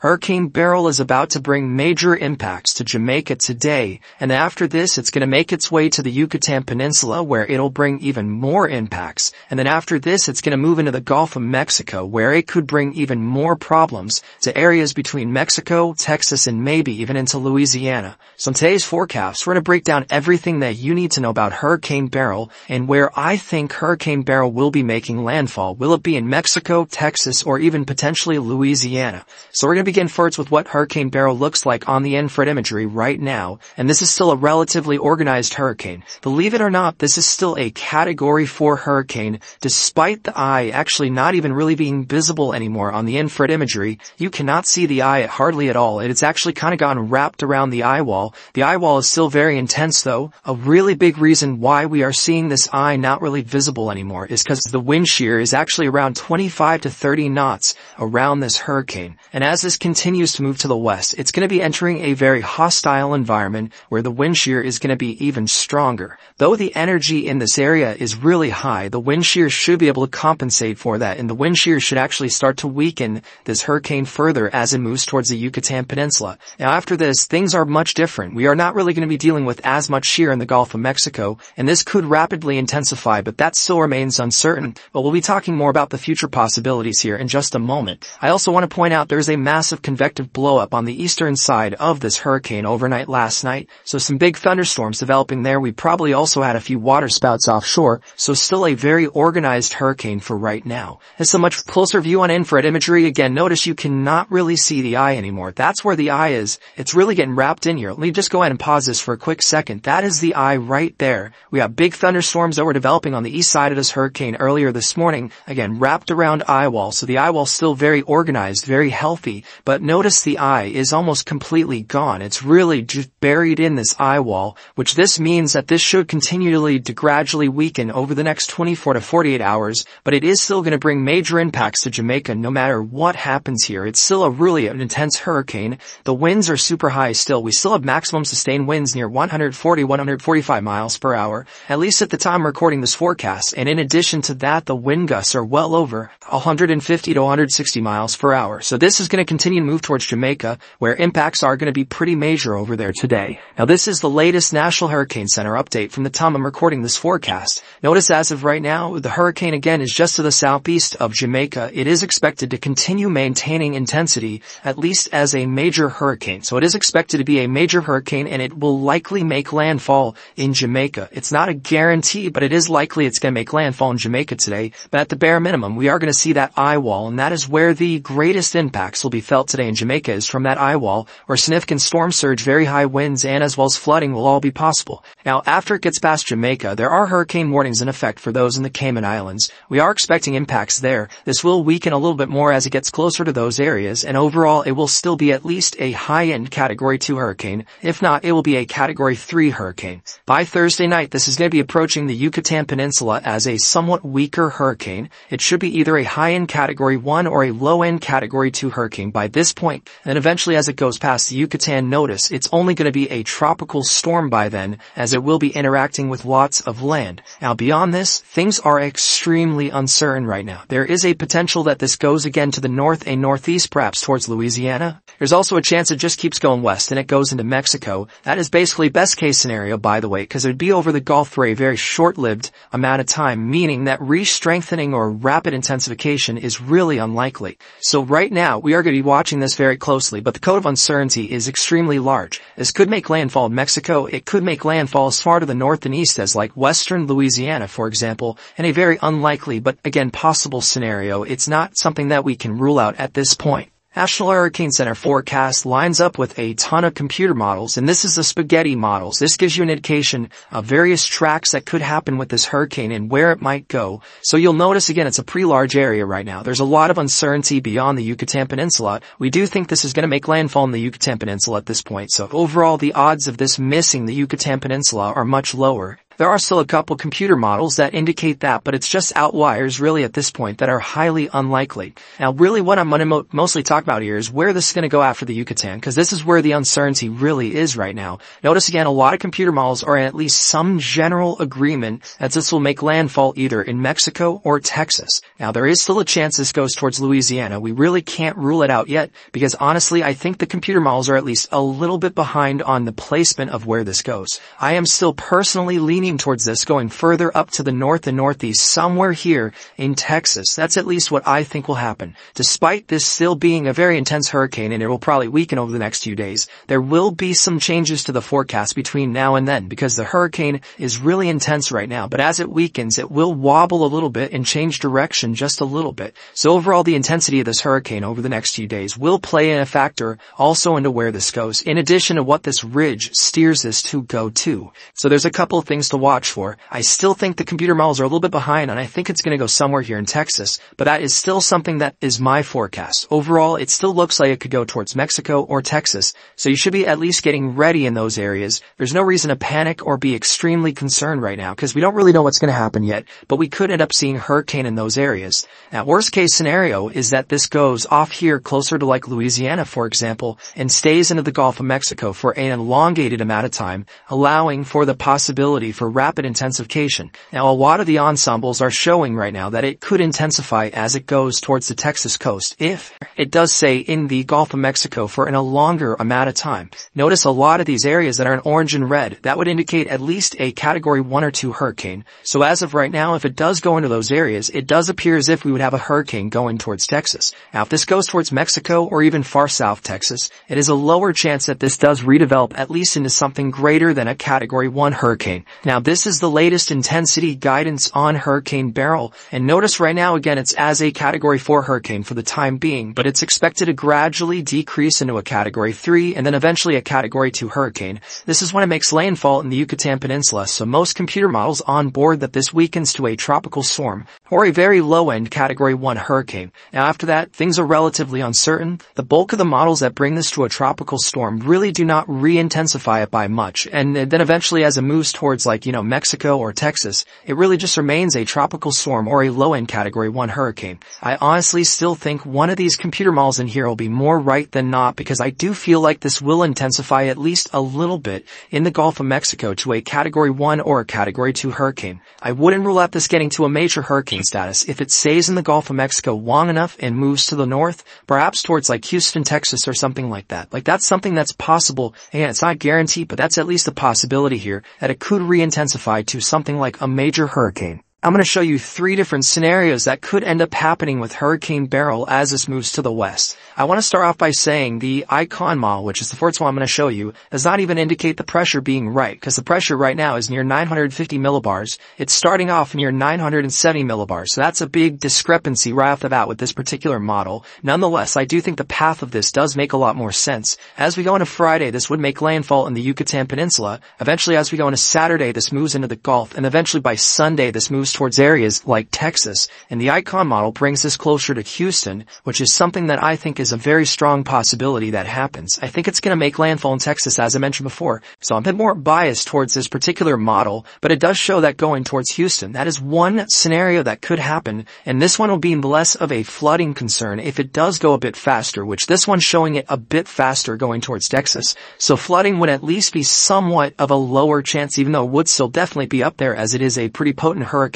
Hurricane Beryl is about to bring major impacts to Jamaica today, and after this it's going to make its way to the Yucatan Peninsula where it'll bring even more impacts, and then after this it's going to move into the Gulf of Mexico where it could bring even more problems to areas between Mexico, Texas, and maybe even into Louisiana. So in today's forecast, we're to break down everything that you need to know about Hurricane Beryl and where I think Hurricane Beryl will be making landfall. Will it be in Mexico, Texas, or even potentially Louisiana? So we're to begin first with what Hurricane Beryl looks like on the infrared imagery right now, and this is still a relatively organized hurricane. Believe it or not, this is still a Category 4 hurricane, despite the eye actually not even really being visible anymore on the infrared imagery. You cannot see the eye hardly at all. It's actually kind of gotten wrapped around the eye wall. The eye wall is still very intense though. A really big reason why we are seeing this eye not really visible anymore is because the wind shear is actually around 25 to 30 knots around this hurricane. And as this continues to move to the west, it's going to be entering a very hostile environment where the wind shear is going to be even stronger. Though the energy in this area is really high, the wind shear should be able to compensate for that, and the wind shear should actually start to weaken this hurricane further as it moves towards the Yucatan Peninsula. Now after this, things are much different. We are not really going to be dealing with as much shear in the Gulf of Mexico, and this could rapidly intensify, but that still remains uncertain. But we'll be talking more about the future possibilities here in just a moment. I also want to point out there's a massive massive convective blowup on the eastern side of this hurricane overnight last night, so some big thunderstorms developing there. We probably also had a few water spouts offshore, so still a very organized hurricane for right now. It's a much closer view on infrared imagery. Again, notice you cannot really see the eye anymore. That's where the eye is. It's really getting wrapped in here. Let me just go ahead and pause this for a quick second. That is the eye right there. We have big thunderstorms that were developing on the east side of this hurricane earlier this morning. Again, wrapped around eye wall. So the eye wall still very organized, very healthy, but notice the eye is almost completely gone. It's really just buried in this eye wall, which this means that this should continually to gradually weaken over the next 24 to 48 hours, but it is still going to bring major impacts to Jamaica no matter what happens here. It's still a really an intense hurricane. The winds are super high still. We still have maximum sustained winds near 140, 145 miles per hour, at least at the time recording this forecast. And in addition to that, the wind gusts are well over 150 to 160 miles per hour. So this is going to continue to move towards Jamaica, where impacts are going to be pretty major over there today. Now this is the latest National Hurricane Center update from the time I'm recording this forecast. Notice as of right now, the hurricane again is just to the southeast of Jamaica. It is expected to continue maintaining intensity, at least as a major hurricane. So it is expected to be a major hurricane and it will likely make landfall in Jamaica. It's not a guarantee, but it is likely it's going to make landfall in Jamaica today. But at the bare minimum, we are going to see that eye wall, and that is where the greatest impacts will be felt felt today in Jamaica is from that eye wall, where significant storm surge, very high winds, and as well as flooding will all be possible. Now, after it gets past Jamaica, there are hurricane warnings in effect for those in the Cayman Islands. We are expecting impacts there. This will weaken a little bit more as it gets closer to those areas, and overall, it will still be at least a high-end Category 2 hurricane. If not, it will be a Category 3 hurricane. By Thursday night, this is going to be approaching the Yucatan Peninsula as a somewhat weaker hurricane. It should be either a high-end Category 1 or a low-end Category 2 hurricane by this point, and eventually as it goes past the Yucatan notice, it's only going to be a tropical storm by then, as it will be interacting with lots of land. Now beyond this, things are extremely uncertain right now. There is a potential that this goes again to the north and northeast, perhaps towards Louisiana. There's also a chance it just keeps going west and it goes into Mexico. That is basically best case scenario, by the way, because it would be over the Gulf for a very short-lived amount of time, meaning that re-strengthening or rapid intensification is really unlikely. So right now, we are going to be watching this very closely, but the cone of uncertainty is extremely large. This could make landfall in Mexico, it could make landfall as far to the north and east as like western Louisiana, for example, in a very unlikely but again possible scenario. It's not something that we can rule out at this point. National Hurricane Center forecast lines up with a ton of computer models, and this is the spaghetti models. This gives you an indication of various tracks that could happen with this hurricane and where it might go. So you'll notice again, it's a pretty large area right now. There's a lot of uncertainty beyond the Yucatan Peninsula. We do think this is going to make landfall in the Yucatan Peninsula at this point. So overall, the odds of this missing the Yucatan Peninsula are much lower. There are still a couple computer models that indicate that, but it's just outliers really at this point that are highly unlikely. Now really what I'm going to mo- mostly talk about here is where this is going to go after the Yucatan, because this is where the uncertainty really is right now. Notice again, a lot of computer models are in at least some general agreement that this will make landfall either in Mexico or Texas. Now there is still a chance this goes towards Louisiana. We really can't rule it out yet, because honestly I think the computer models are at least a little bit behind on the placement of where this goes. I am still personally leaning towards this going further up to the north and northeast, somewhere here in Texas. That's at least what I think will happen. Despite this still being a very intense hurricane and it will probably weaken over the next few days, there will be some changes to the forecast between now and then because the hurricane is really intense right now, but as it weakens, it will wobble a little bit and change direction just a little bit. So overall, the intensity of this hurricane over the next few days will play in a factor also into where this goes, in addition to what this ridge steers this to go to. So there's a couple of things to watch for. I still think the computer models are a little bit behind and I think it's going to go somewhere here in Texas, but that is still something that is my forecast. Overall, it still looks like it could go towards Mexico or Texas, so you should be at least getting ready in those areas. There's no reason to panic or be extremely concerned right now because we don't really know what's going to happen yet, but we could end up seeing hurricane in those areas. Now, worst case scenario is that this goes off here closer to like Louisiana, for example, and stays into the Gulf of Mexico for an elongated amount of time, allowing for the possibility for rapid intensification. Now, a lot of the ensembles are showing right now that it could intensify as it goes towards the Texas coast if it does say in the Gulf of Mexico for a longer amount of time. Notice a lot of these areas that are in orange and red, that would indicate at least a category 1 or 2 hurricane. So as of right now, if it does go into those areas, it does appear as if we would have a hurricane going towards Texas. Now if this goes towards Mexico or even far south Texas, it is a lower chance that this does redevelop at least into something greater than a category 1 hurricane. Now this is the latest intensity guidance on Hurricane Beryl, and notice right now again it's as a category 4 hurricane for the time being, but it's expected to gradually decrease into a category 3 and then eventually a category 2 hurricane. This is when it makes landfall in the Yucatan Peninsula, so most computer models on board that this weakens to a tropical storm or a very low-end category 1 hurricane. Now after that, things are relatively uncertain. The bulk of the models that bring this to a tropical storm really do not re-intensify it by much, and then eventually as it moves towards like, you know, Mexico or Texas, it really just remains a tropical storm or a low-end category 1 hurricane. I honestly still think one of these computer models in here will be more right than not because I do feel like this will intensify at least a little bit in the Gulf of Mexico to a category 1 or a category 2 hurricane. I wouldn't rule out this getting to a major hurricane status if it stays in the Gulf of Mexico long enough and moves to the north, perhaps towards like Houston, Texas or something like that. Like that's something that's possible. Again, it's not guaranteed, but that's at least a possibility here that it could re-intensify to something like a major hurricane. I'm going to show you three different scenarios that could end up happening with Hurricane Beryl as this moves to the west. I want to start off by saying the icon model, which is the first one I'm going to show you, does not even indicate the pressure being right, because the pressure right now is near 950 millibars. It's starting off near 970 millibars, so that's a big discrepancy right off the bat with this particular model. Nonetheless, I do think the path of this does make a lot more sense. As we go into Friday, this would make landfall in the Yucatan Peninsula. Eventually, as we go into Saturday, this moves into the Gulf, and eventually by Sunday, this moves towards areas like Texas. And the icon model brings us closer to Houston, which is something that I think is a very strong possibility that happens. I think it's going to make landfall in Texas, as I mentioned before. So I'm a bit more biased towards this particular model, but it does show that going towards Houston. That is one scenario that could happen, and this one will be less of a flooding concern if it does go a bit faster, which this one's showing it a bit faster going towards Texas. So flooding would at least be somewhat of a lower chance, even though it would still definitely be up there as it is a pretty potent hurricane.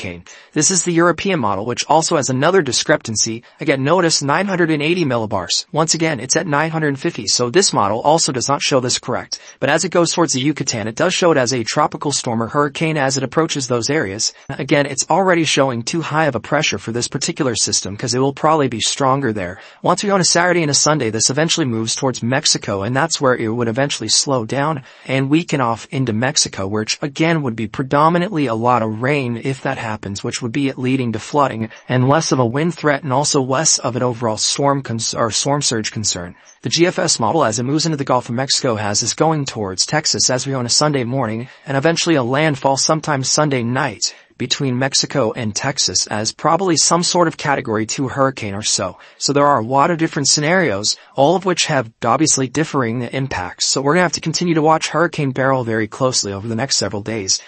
This is the European model, which also has another discrepancy. Again, notice 980 millibars. Once again, it's at 950, so this model also does not show this correct. But as it goes towards the Yucatan, it does show it as a tropical storm or hurricane as it approaches those areas. Again, it's already showing too high of a pressure for this particular system because it will probably be stronger there. Once we go on a Saturday and a Sunday, this eventually moves towards Mexico, and that's where it would eventually slow down and weaken off into Mexico, which again would be predominantly a lot of rain if that happens, which would be it leading to flooding and less of a wind threat and also less of an overall storm cons- or storm surge concern. The GFS model as it moves into the Gulf of Mexico has is going towards Texas as we on a Sunday morning and eventually a landfall sometime Sunday night between Mexico and Texas as probably some sort of category 2 hurricane or so. So there are a lot of different scenarios, all of which have obviously differing impacts. So we're going to have to continue to watch Hurricane Beryl very closely over the next several days.